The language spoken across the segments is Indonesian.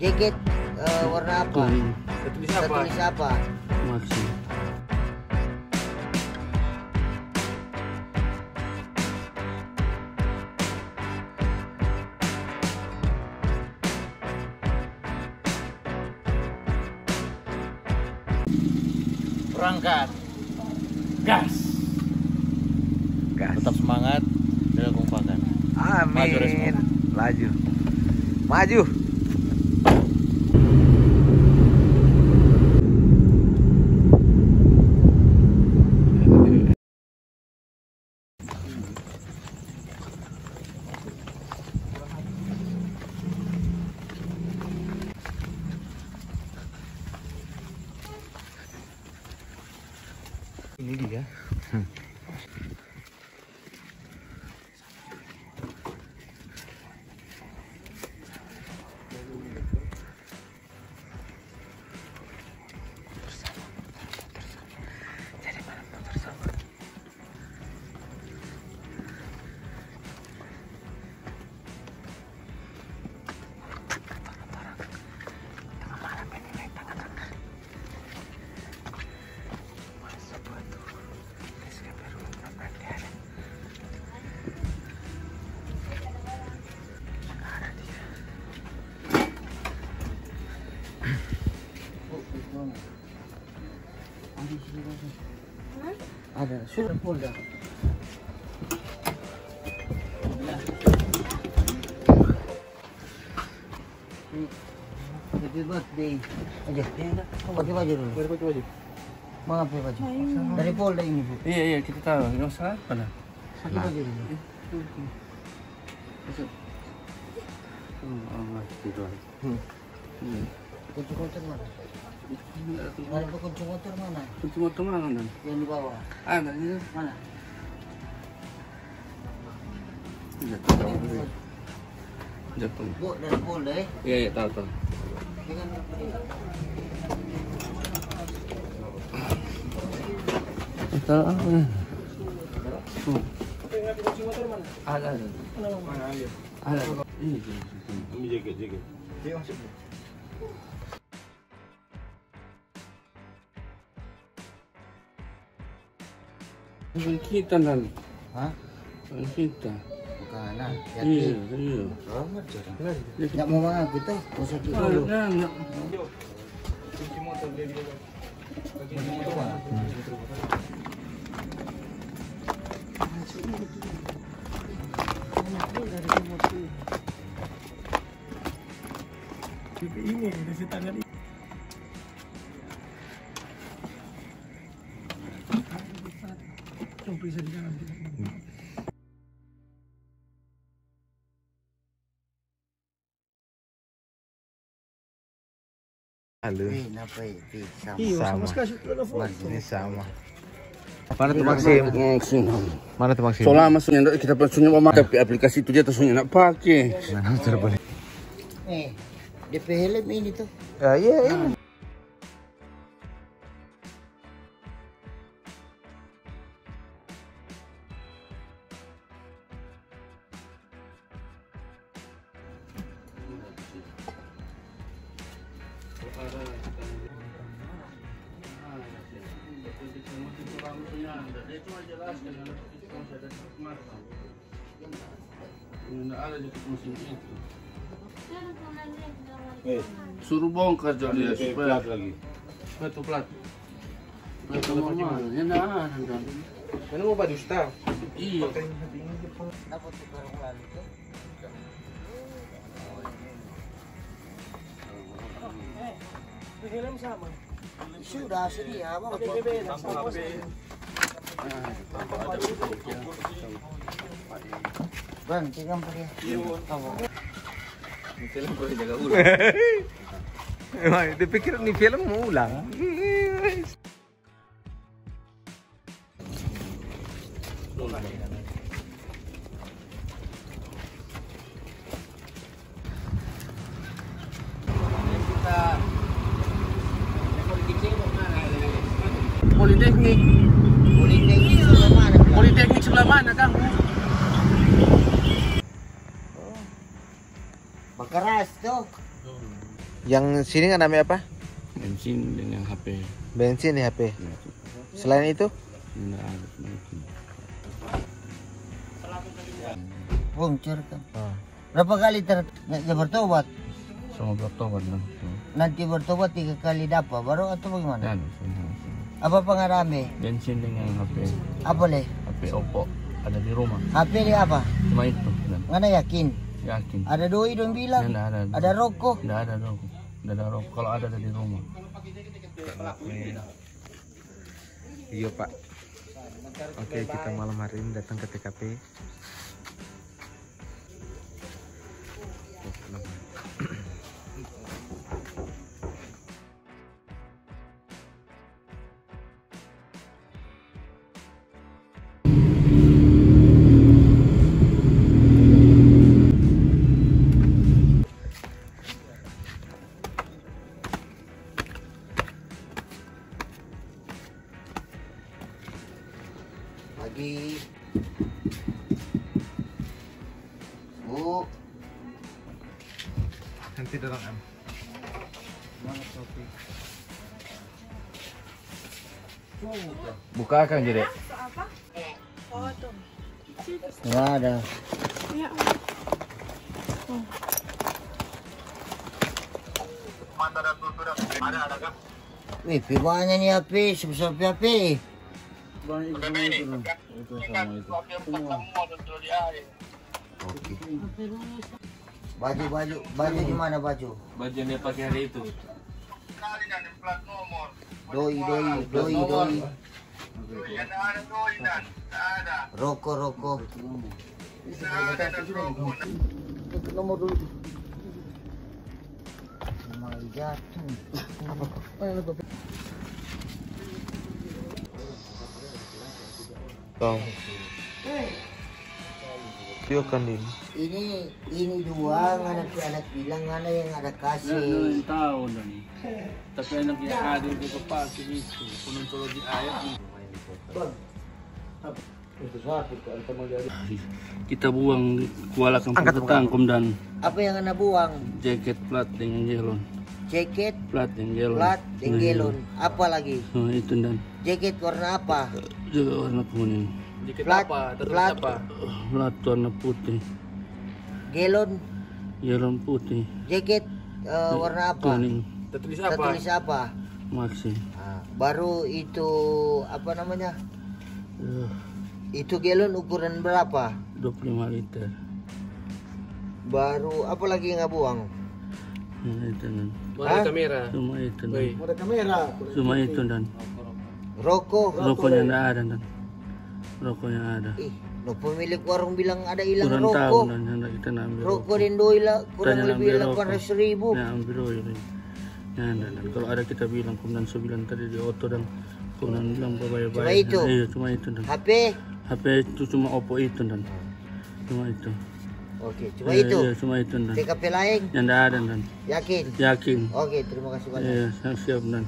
Jaket eh, warna apa? Kuning. Tertulis apa? Tertulis apa? Maxi. Berangkat. Gas. Gas. Tetap semangat dalam kompakan. Maju, Resmo. Amin. Laju. Maju. Sudah folder. Happy birthday. Aja, pakai baju dulu. Pakai baju. Mau pakai baju? Dari Polda ini bu. Iya iya kita tahu. Nggak usah apa lah. Baju dulu. Oh, Maxi doang. Kunci motor mana? Mana tuh kunci motor mana? Kunci motor mana dan? Yang di bawah. Ada ini. Mana? Jatuh. Jatuh. Bu, dari Polda eh. Iya iya tahu tahu. Tahu apa? Ada ada. Ada. Ini dia. Ambil jaket, jaket. Dia masuk. Kita dan. Hah? Kita. Bukan, nah. Iya Yakin. iya. Nggak mau mengaku tuh, mau sakit dulu. Nggak? Kunci motor dia di bawah. Ini dari tangan ini. Bisa di dalam. Halo. Eh? Sama. Sama. sekali sudah foto. Ini sama. Mana tuh Maxim? Maxim. Mana tuh Maxim? Soalnya maksudnya kita punya memakai aplikasi itu dia nak pakai. Mana sudah boleh? Eh, DP helm ini tuh. Ya, iya, iya. Eh, Suruh bongkar jadi dia eh, supaya lagi. Plat. Plat normal. Ya nah. Mana mau baju star? Iya. Apa tuh barang lalu Helm sama. Sudah sedia, mau Bang, tinggal pakai. Kamu. Film boleh jaga ulang. Emang dipikir nih film mau ulang. Politeknik. Politeknik sebelah mana? Politeknik sebelah mana, Kang? Bakaras tuh. Hmm. Yang sini nggak namanya apa? bensin dengan HP Bensin di HP. Selain itu? tidak ada bensin Puncur kan. Oh. Berapa kali ter ya bertobat? sama bertobat Nanti bertobat tiga kali dapat baru atau bagaimana? dan semua Apa pengarame? bensin dengan HP Apa leh? HP Oppo ada di rumah HP ni apa? cuma itu Ngana yakin? yakin Ada doi dong bilang. tidak ada Ada rokok. tidak ada dong tidak ada rokok kalau ada ada di rumah Iya pak. Oke kita malam hari ini datang ke TKP. Pagi. Bu. Nanti dorong kopi? buka kan jadi Nggak ada. Wih, pi banyak nih HP, sebesar pi HP. Baju baju baju di mana baju? baju yang dia pakai hari itu. Doi doi doi doi. Rokok rokok. Nomor dulu. Nomor jatuh. Kau. Iya kan din. Ini ini dua anak anak bilang ada yang ada kasih. tahu dan tapi anaknya ada di kepala itu penonton di ayat kita buang kuala kampung Angkat, ketangkum dan Apa yang anda buang? jaket plat dengan jelon Jaket, plat yang jelon plat, dengelon. Apa lagi? Oh, itu dan Jaket warna apa? juga warna kuning Plat, plat, plat warna putih gelon, jelon putih jaket eh, warna apa? kuning Tertulis apa? Tertulis apa? maksi Ah, baru itu apa namanya? Eh, Itu gelon ukuran berapa? 25 liter Baru apa lagi yang nggak buang? Nah, itu dan Hah? cuma itu dan kamera. cuma itu dan Rokok. rokoknya tidak ada dan rokoknya ada Ih, no pemilik warung bilang ada hilang kurang tahu rokok. dan kita ambil Rokok kurang Tanya lebih delapan ratus ribu. Ya ambil ya. Dan, dan kalau ada kita bilang kemudian sembilan tadi di auto dan kemudian bilang baik-baik. Cuma itu? Iya cuma itu dan HP? HP itu cuma Oppo itu dan cuma itu. Oke, cuma Iya, itu. Iya cuma itu dan TKP lain? tidak ada dan Yakin? yakin. Oke, terima kasih banyak. Iya siap siap dan.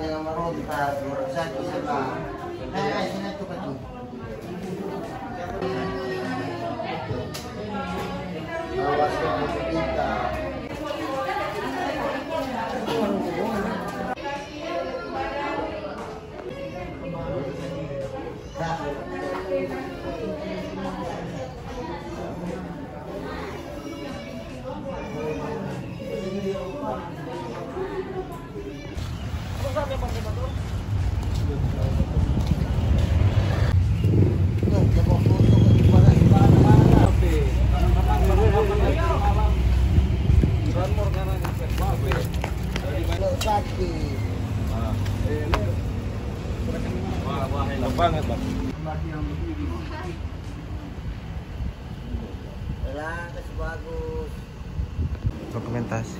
Alah, jangan meronta, orang sakit sama. Nah, nah, sini tuh kaki. Awas kamu kita. banget bang. Bagus dokumentasi.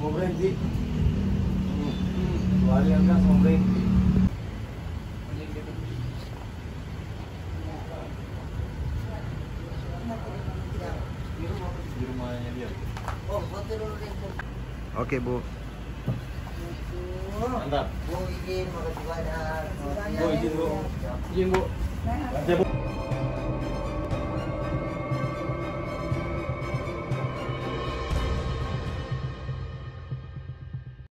Mau berhenti hmm. mau berhenti rumahnya dia. Oh, foto dulu deh. Oke, Bu. Mantap. Bu izin, makasih banyak. Bu izin bu. Izin bu. Bu.